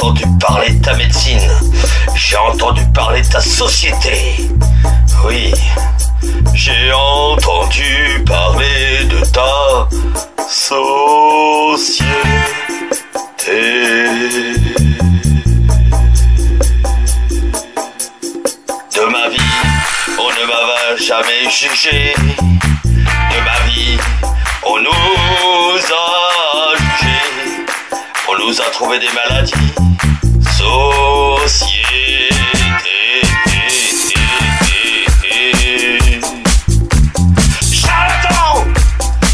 J'ai entendu parler de ta médecine. J'ai entendu parler de ta société. Oui. J'ai entendu parler de ta société. De ma vie, on ne m'a jamais jugé. De ma vie, on nous a jugés. Toulouse a trouvé des maladies. Société. Charlatan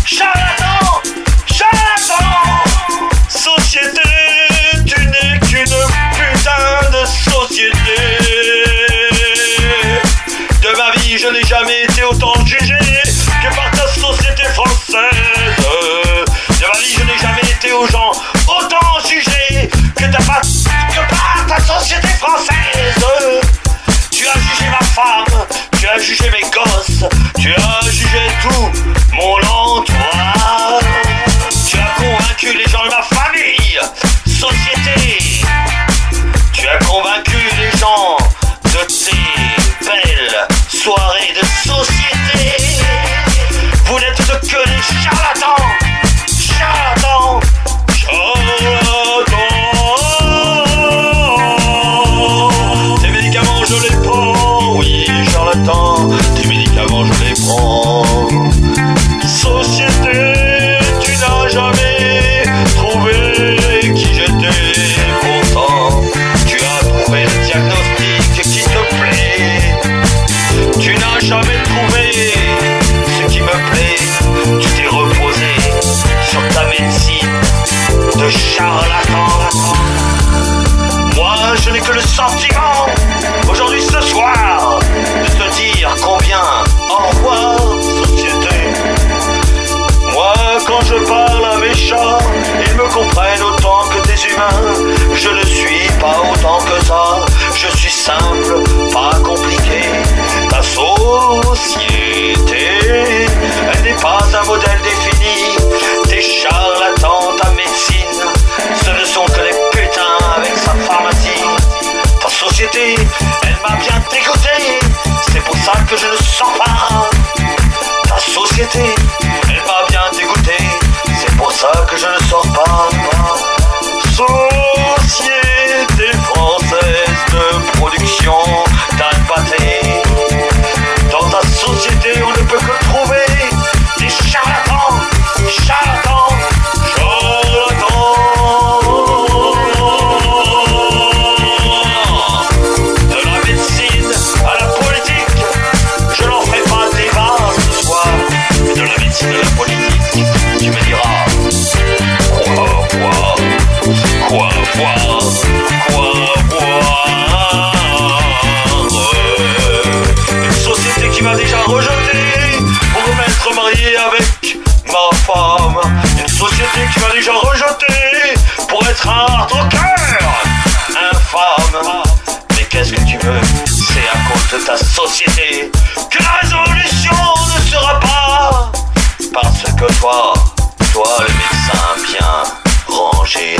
Charlatan Charlatan Société, tu n'es qu'une putain de société. De ma vie, je n'ai jamais été autant jugé. société française. Tu as jugé ma femme, tu as jugé mes gosses. je n'ai que le sentiment. sos ton cœur. Infâme Mais qu'est-ce que tu veux? C'est à cause de ta société que la résolution ne sera pas. Parce que toi, toi le médecin bien rangé.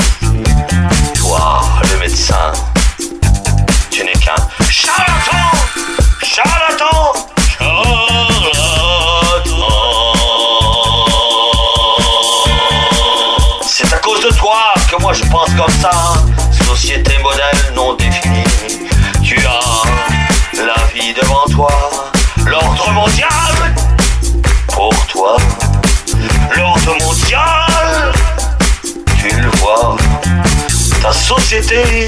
je pense comme ça, société modèle non définie. Tu as la vie devant toi, l'ordre mondial pour toi. L'ordre mondial, tu le vois, ta société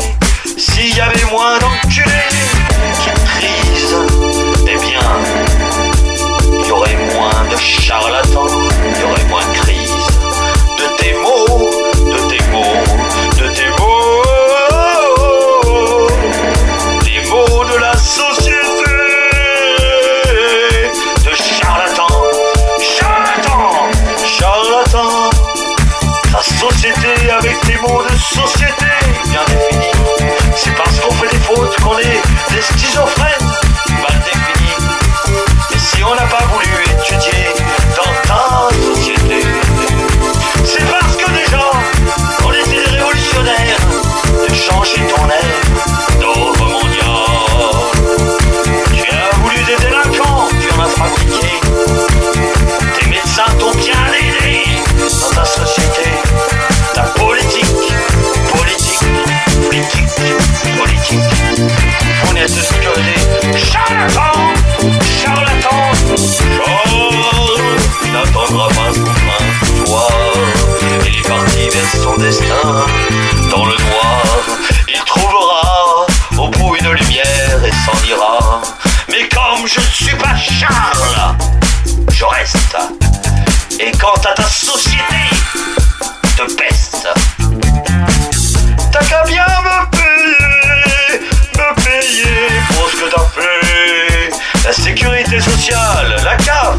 sécurité sociale, la CAF,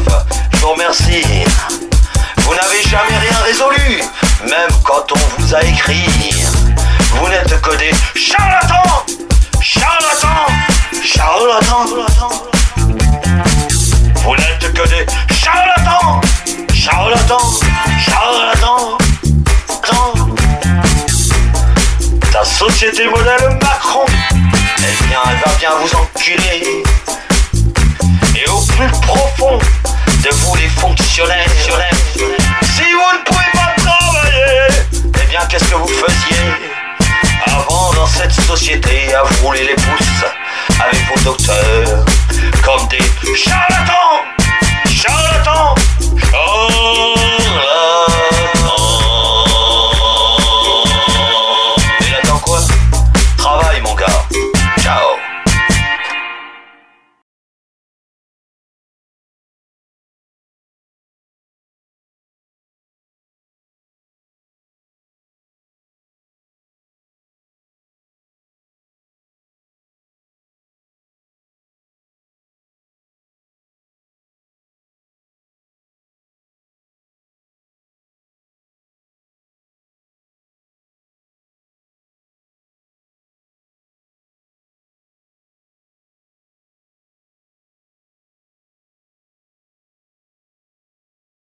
je vous remercie. Vous n'avez jamais rien résolu, même quand on vous a écrit. Vous n'êtes que des charlatans, charlatans, charlatans. Vous n'êtes que des charlatans, charlatans, charlatans. Ta société modèle Macron, eh bien, elle va bien vous enculer plus profond de vous les fonctionnaires. Si vous ne pouvez pas travailler, eh bien qu'est-ce que vous faisiez avant dans cette société à vous rouler les pouces avec vos docteurs comme des charlatans Charlatans